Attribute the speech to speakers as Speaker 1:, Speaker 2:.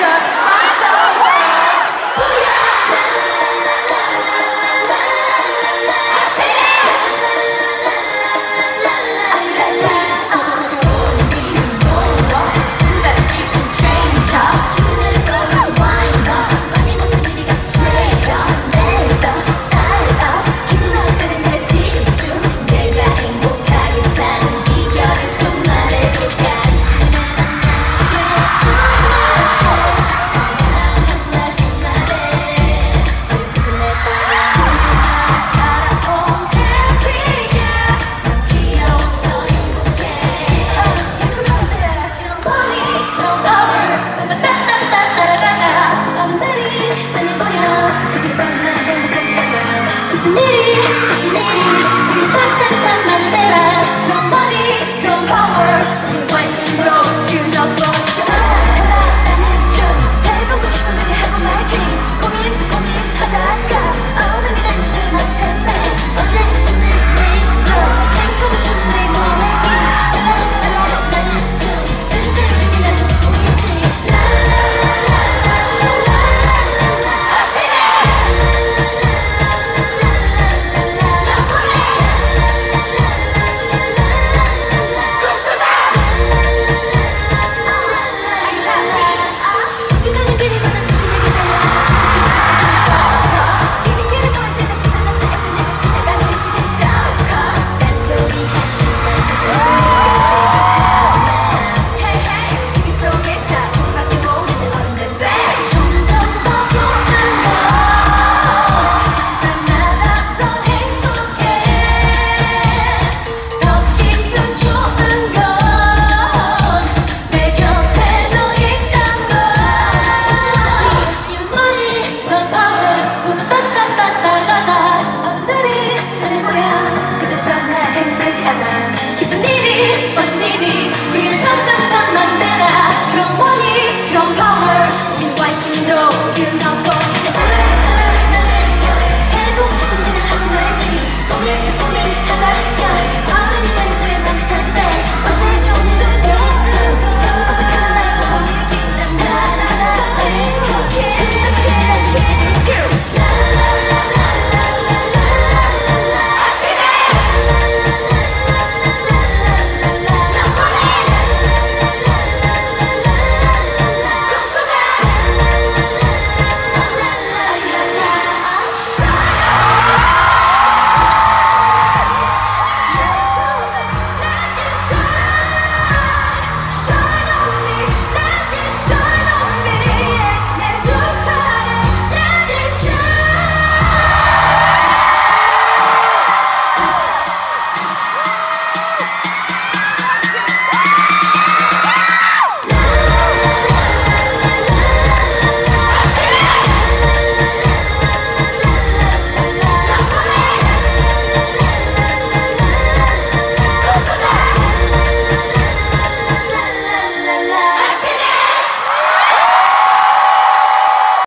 Speaker 1: just What you need me?